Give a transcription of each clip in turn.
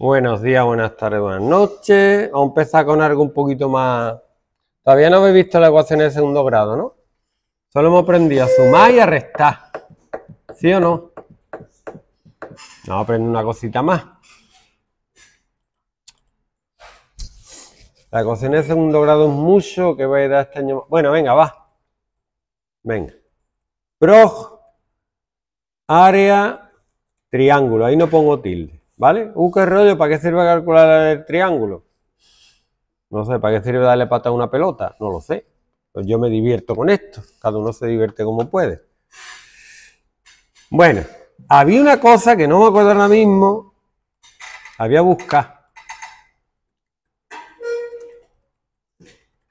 Buenos días, buenas tardes, buenas noches. Vamos a empezar con algo un poquito más... Todavía no habéis visto la ecuación de segundo grado, ¿no? Solo hemos aprendido a sumar y a restar. ¿Sí o no? Vamos a aprender una cosita más. La ecuación de segundo grado es mucho que va a dar este año. Bueno, venga, va. Venga. Prog, área, triángulo. Ahí no pongo tilde. ¿Vale? Uh, qué rollo, ¿para qué sirve calcular el triángulo? No sé, ¿para qué sirve darle pata a una pelota? No lo sé. Pues yo me divierto con esto. Cada uno se divierte como puede. Bueno, había una cosa que no me acuerdo ahora mismo. Había buscado.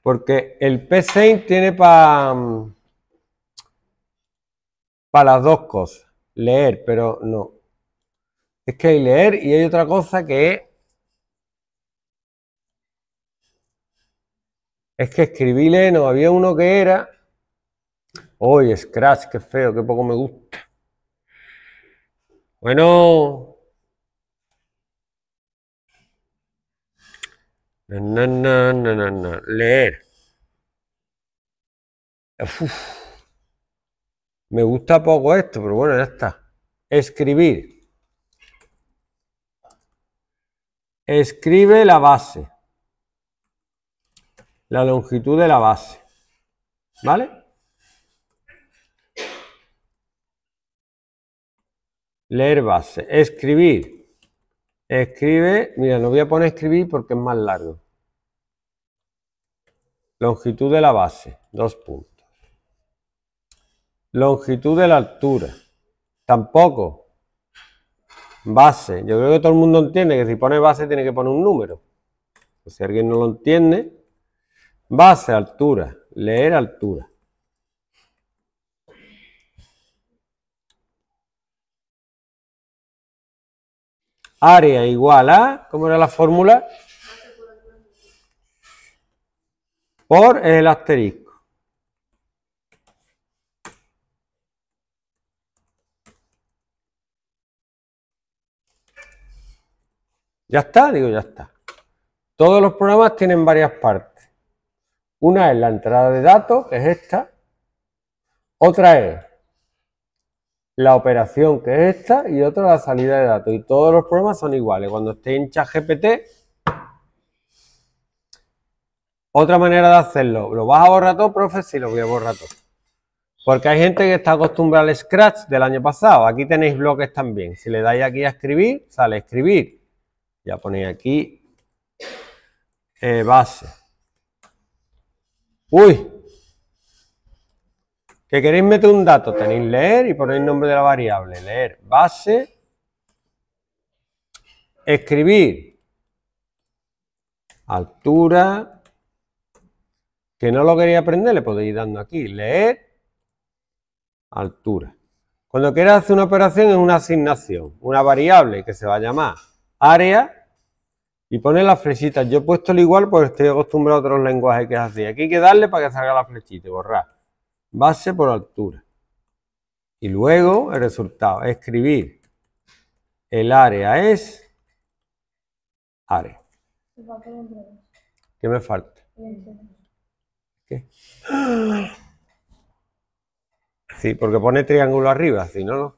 Porque el P6 tiene para para las dos cosas. Leer, pero no. Es que hay leer y hay otra cosa que es... Es que escribirle no, había uno que era... Oye, Scratch, qué feo, qué poco me gusta. Bueno... No. Leer. Me gusta poco esto, pero bueno, ya está. Escribir. Escribe la base. La longitud de la base. ¿Vale? Leer base. Escribir. Escribe. Mira, no voy a poner escribir porque es más largo. Longitud de la base. Dos puntos. Longitud de la altura. Tampoco. Base. Yo creo que todo el mundo entiende que si pone base tiene que poner un número. Si alguien no lo entiende, base, altura. Leer altura. Área igual a, ¿cómo era la fórmula? Por el asterisco. Ya está, digo, ya está. Todos los programas tienen varias partes. Una es la entrada de datos, que es esta. Otra es la operación, que es esta. Y otra la salida de datos. Y todos los programas son iguales. Cuando esté en ChatGPT, otra manera de hacerlo. ¿Lo vas a borrar todo, profe? Sí, lo voy a borrar todo. Porque hay gente que está acostumbrada al Scratch del año pasado. Aquí tenéis bloques también. Si le dais aquí a escribir, sale escribir. Ya ponéis aquí eh, base. Uy, que queréis meter un dato, tenéis leer y ponéis nombre de la variable. Leer, base, escribir, altura, que no lo quería aprender, le podéis ir dando aquí, leer, altura. Cuando quieras hacer una operación es una asignación, una variable que se va a llamar área y pone las flechitas. Yo he puesto el igual porque estoy acostumbrado a otros lenguajes que es así. Aquí hay que darle para que salga la flechita y borrar. Base por altura. Y luego el resultado. Escribir. El área es área. ¿Qué me falta? ¿Qué? Sí, porque pone triángulo arriba, si no, no.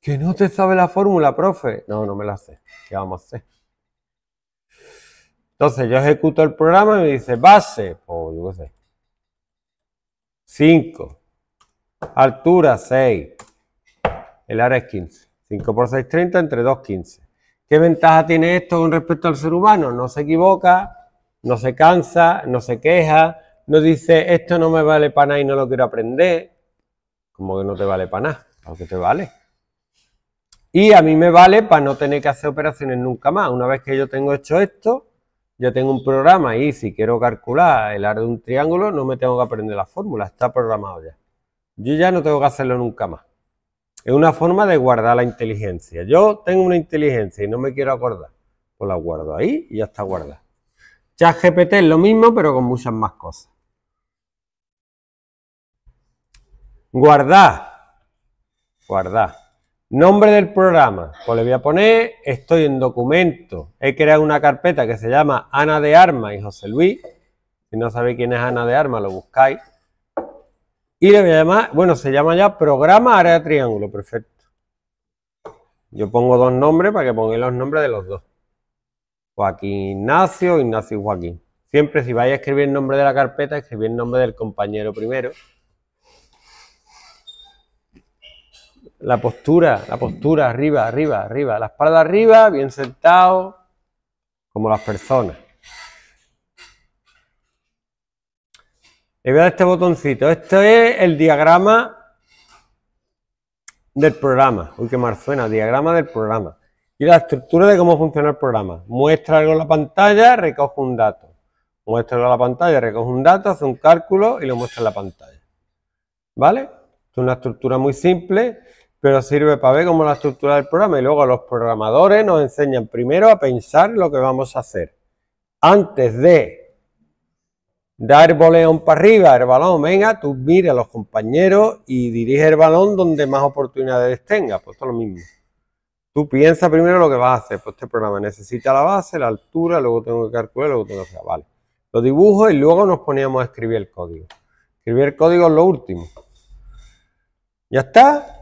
Que no te sabe la fórmula, profe. No, no me la sé. ¿Qué vamos a hacer? Entonces yo ejecuto el programa y me dice base, o yo qué sé, 5, altura 6, el área es 15. 5 por 6, 30, entre 2, 15. ¿Qué ventaja tiene esto con respecto al ser humano? No se equivoca, no se cansa, no se queja, no dice esto no me vale para nada y no lo quiero aprender. Como que no te vale para nada, aunque te vale. Y a mí me vale para no tener que hacer operaciones nunca más. Una vez que yo tengo hecho esto, yo tengo un programa y si quiero calcular el área de un triángulo, no me tengo que aprender la fórmula, está programado ya. Yo ya no tengo que hacerlo nunca más. Es una forma de guardar la inteligencia. Yo tengo una inteligencia y no me quiero acordar. Pues la guardo ahí y ya está guardada. ChatGPT es lo mismo, pero con muchas más cosas. Guardar. Guardar. Nombre del programa. Pues le voy a poner, estoy en documento. He creado una carpeta que se llama Ana de Armas y José Luis. Si no sabéis quién es Ana de Armas, lo buscáis. Y le voy a llamar, bueno, se llama ya programa área triángulo, perfecto. Yo pongo dos nombres para que pongáis los nombres de los dos. Joaquín Ignacio, Ignacio Joaquín. Siempre si vais a escribir el nombre de la carpeta, escribir el nombre del compañero primero. La postura, la postura, arriba, arriba, arriba. La espalda arriba, bien sentado, como las personas. Y vean este botoncito. Este es el diagrama del programa. Uy, qué mal suena. Diagrama del programa. Y la estructura de cómo funciona el programa. Muestra algo en la pantalla, recoge un dato. Muestra algo en la pantalla, recoge un dato, hace un cálculo y lo muestra en la pantalla. ¿Vale? Es una estructura muy simple, pero sirve para ver cómo la estructura del programa. Y luego los programadores nos enseñan primero a pensar lo que vamos a hacer. Antes de dar el boleón para arriba, el balón, venga, tú mira a los compañeros y dirige el balón donde más oportunidades tenga. Pues es lo mismo. Tú piensas primero lo que vas a hacer. Pues este programa necesita la base, la altura, luego tengo que calcular, luego tengo que hacer. Vale. Lo dibujo y luego nos poníamos a escribir el código. Escribir el código es lo último. ¿Ya está?